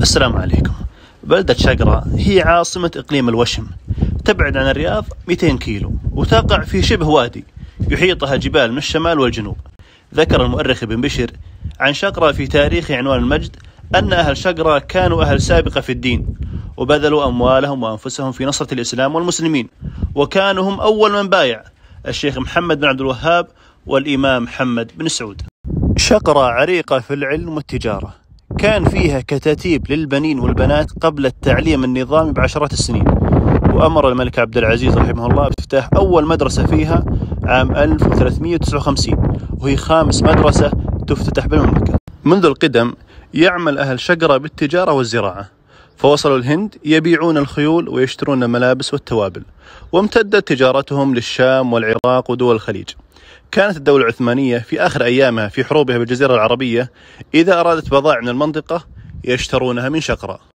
السلام عليكم. بلدة شقرة هي عاصمة إقليم الوشم. تبعد عن الرياض 200 كيلو وتقع في شبه وادي يحيطها جبال من الشمال والجنوب. ذكر المؤرخ ابن بشر عن شقرة في تاريخ عنوان المجد أن أهل شقرة كانوا أهل سابقة في الدين وبذلوا أموالهم وأنفسهم في نصرة الإسلام والمسلمين وكانوا هم أول من بايع الشيخ محمد بن عبد الوهاب والإمام محمد بن سعود. شقرة عريقة في العلم والتجارة. كان فيها كتاتيب للبنين والبنات قبل التعليم النظامي بعشرات السنين. وأمر الملك عبد العزيز رحمه الله بإفتتاح أول مدرسة فيها عام 1359 وهي خامس مدرسة تفتتح بالمملكة. منذ القدم يعمل أهل شقرة بالتجارة والزراعة. فوصلوا الهند يبيعون الخيول ويشترون الملابس والتوابل وامتدت تجارتهم للشام والعراق ودول الخليج. كانت الدولة العثمانية في آخر أيامها في حروبها بالجزيرة العربية إذا أرادت بضائع من المنطقة يشترونها من شقرة.